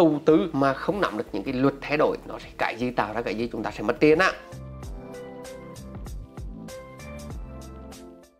đầu tư mà không nắm được những cái luật thay đổi, nó sẽ cái gì, tạo ra cái gì, chúng ta sẽ mất tiền á.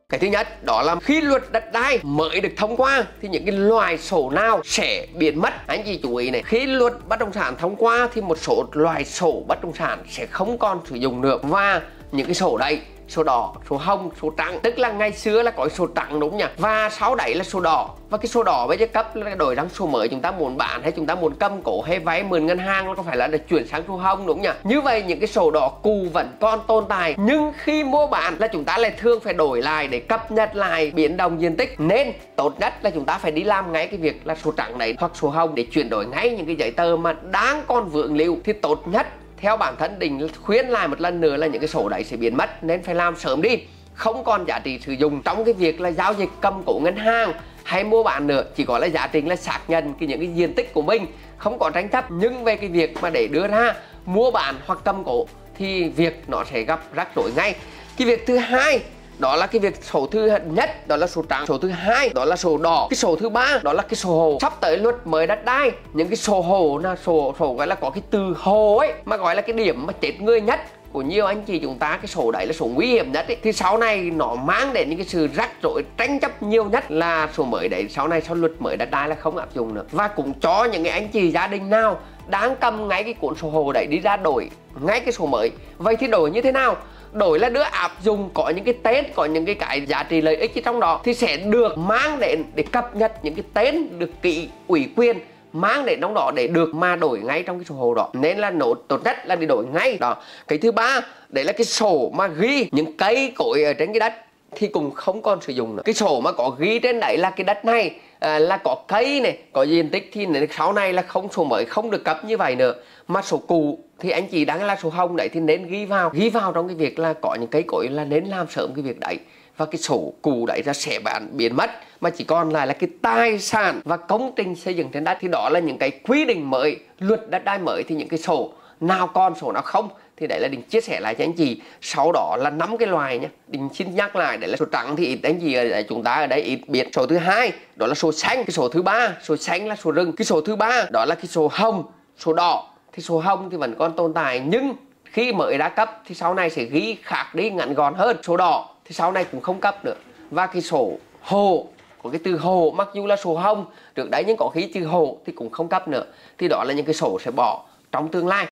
Cái thứ nhất, đó là khi luật đất đai mới được thông qua, thì những cái loại sổ nào sẽ biến mất. Anh chị chú ý này, khi luật bất động sản thông qua, thì một số loại sổ bất động sản sẽ không còn sử dụng được. Và những cái sổ đấy số đỏ, số hồng số trắng. Tức là ngày xưa là có số trắng đúng nhỉ? Và sau đấy là số đỏ. Và cái số đỏ bây giờ cấp là đổi sang số mới, chúng ta muốn bán hay chúng ta muốn cầm cổ hay vay mượn ngân hàng nó có phải là để chuyển sang số hồng đúng nhỉ? Như vậy những cái sổ đỏ cũ vẫn còn tồn tại. Nhưng khi mua bán là chúng ta lại thường phải đổi lại để cập nhật lại biến động diện tích. Nên tốt nhất là chúng ta phải đi làm ngay cái việc là sổ trắng này hoặc số hồng để chuyển đổi ngay những cái giấy tờ mà đang còn vượng lưu thì tốt nhất theo bản thân định khuyên lại một lần nữa là những cái sổ đấy sẽ biến mất, nên phải làm sớm đi. Không còn giá trị sử dụng trong cái việc là giao dịch cầm cố ngân hàng hay mua bán nữa, chỉ có là giá trị là xác nhận cái những cái diện tích của mình. Không có tranh chấp, nhưng về cái việc mà để đưa ra mua bán hoặc cầm cố thì việc nó sẽ gặp rắc rối ngay. Cái việc thứ hai đó là cái việc sổ thứ nhất, đó là sổ trắng. Sổ thứ hai, đó là sổ đỏ. Cái sổ thứ ba, đó là cái sổ hồ. Sắp tới luật mới đất đai. Những cái sổ hồ là sổ sổ gọi là có cái từ hồ ấy, mà gọi là cái điểm mà chết người nhất của nhiều anh chị chúng ta. Cái sổ đấy là sổ nguy hiểm nhất ấy. thì sau này nó mang đến những cái sự rắc rối, tranh chấp nhiều nhất là sổ mới đấy. Sau này sau luật mới đất đai là không áp dụng nữa. Và cũng cho những cái anh chị gia đình nào đang cầm ngay cái cuốn sổ hồ đấy đi ra đổi ngay cái sổ mới. Vậy thì đổi như thế nào? Đổi là đứa áp dụng, có những cái tên có những cái cái giá trị lợi ích trong đó, thì sẽ được mang đến để cập nhật những cái tên được kỹ ủy quyền, mang đến trong đó để được mà đổi ngay trong cái sổ hồ đó. Nên là nốt tốt nhất là đi đổi ngay. Đó. Cái thứ ba, đấy là cái sổ mà ghi những cây cối ở trên cái đất thì cũng không còn sử dụng nữa. Cái sổ mà có ghi trên đấy là cái đất này à, là có cây này có diện tích thì sau này là không số mới không được cấp như vậy nữa. Mà sổ cũ thì anh chị đang là sổ hồng đấy thì nên ghi vào ghi vào trong cái việc là có những cây cối là nên làm sớm cái việc đấy. Và cái sổ cũ đấy ra sẽ bán biến mất mà chỉ còn lại là cái tài sản và công trình xây dựng trên đất. Thì đó là những cái quy định mới luật đất đai mới thì những cái sổ nào còn sổ nào không thì đấy là định chia sẻ lại cho anh chị. Sau đó là năm cái loài nhé định xin nhắc lại, đấy là số trắng thì ít anh chị ở chúng ta ở đây ít biết. Số thứ hai, đó là số xanh. Cái số thứ ba, số xanh là số rừng. Cái số thứ ba, đó là cái số hồng, số đỏ. Thì số hồng thì vẫn còn tồn tại, nhưng khi mới đã cấp thì sau này sẽ ghi khác đi, ngắn gọn hơn. Số đỏ thì sau này cũng không cấp nữa. Và cái sổ hồ có cái từ hồ mặc dù là sổ hồng, trước đấy nhưng có khi từ hồ thì cũng không cấp nữa. Thì đó là những cái sổ sẽ bỏ trong tương lai.